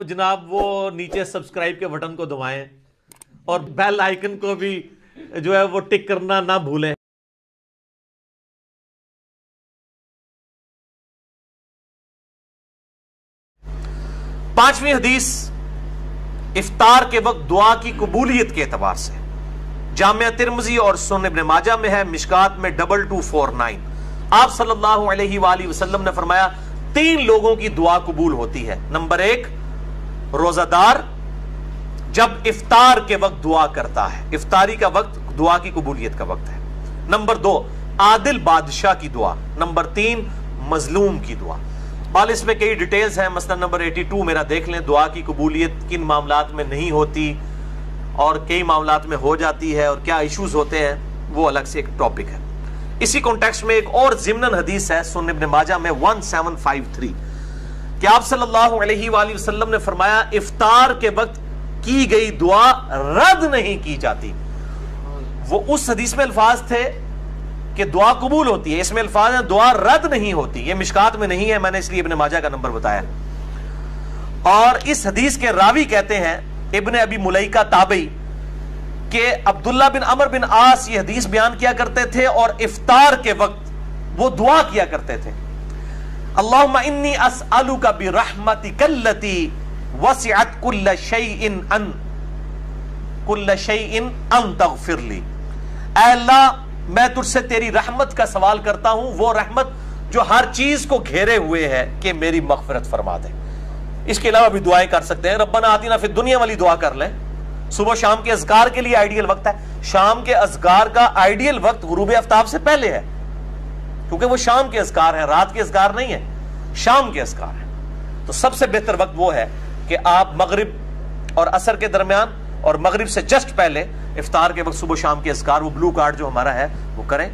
जनाब वो नीचे सब्सक्राइब के बटन को दबाएँ और बेल आइकन को भी जो है वो टिक करना ना भूलें। पांचवी हदीस, इफ्तार के वक्त दुआ की कबूलियत के एतबार से। जामिया तिरमजी और सुन माजा में है मिशकात में डबल टू फोर नाइन आप सल्लल्लाहु अलैहि वसल्लम ने फरमाया, तीन लोगों की दुआ कबूल होती है। नंबर एक रोजादार जब इफ्तार के वक्त दुआ करता है। इफ्तारी का वक्त, दुआ की कबूलियत का वक्त है। नंबर दो, आदिल बादशाह की दुआ। नंबर तीन, मजलूम की दुआ। बाल, इसमें कई डिटेल्स हैं। मसला नंबर 82 मेरा देख लें, दुआ की कबूलियत किन मामला में नहीं होती और कई मामला में हो जाती है और क्या इश्यूज़ होते हैं, वो अलग से एक टॉपिक है। इसी कॉन्टेक्स्ट में एक और जिमनन हदीस है सुन इब्न माजा में 1753 कि आप सल्लल्लाहु अलैहि वसल्लम ने फरमाया, इफ्तार के वक्त की गई दुआ रद्द नहीं की जाती। वो उस हदीस में अल्फाज थे कि दुआ कबूल होती है। इसमें अल्फाज है, दुआ रद्द नहीं होती। ये मिशकात में नहीं है, मैंने इसलिए इब्न माजा का नंबर बताया। और इस हदीस के रावी कहते हैं, इब्न अबी मुलैका ताबई, के अब्दुल्ला बिन अमर बिन आस ये हदीस बयान किया करते थे और इफ्तार के वक्त वो दुआ किया करते थे। मैं तुझसे तेरी रहमत का सवाल करता हूँ, वो रहमत जो हर चीज़ को घेरे हुए है कि मेरी मगफरत फरमा दे। इसके अलावा भी दुआएँ कर सकते हैं। रब्बना आती ना फिर दुनिया वाली दुआ कर लें। सुबह शाम के अजगार के लिए आइडियल वक्त है। शाम के अजगार का आइडियल वक्त गुरूब आफ्ताब से पहले है। क्योंकि वो शाम के असकार है, रात के असकार नहीं है, शाम के असकार है। तो सबसे बेहतर वक्त वो है कि आप मगरब और असर के दरमियान और मगरब से जस्ट पहले इफ्तार के वक्त सुबह शाम के असकार वो ब्लू कार्ड जो हमारा है, वो करें।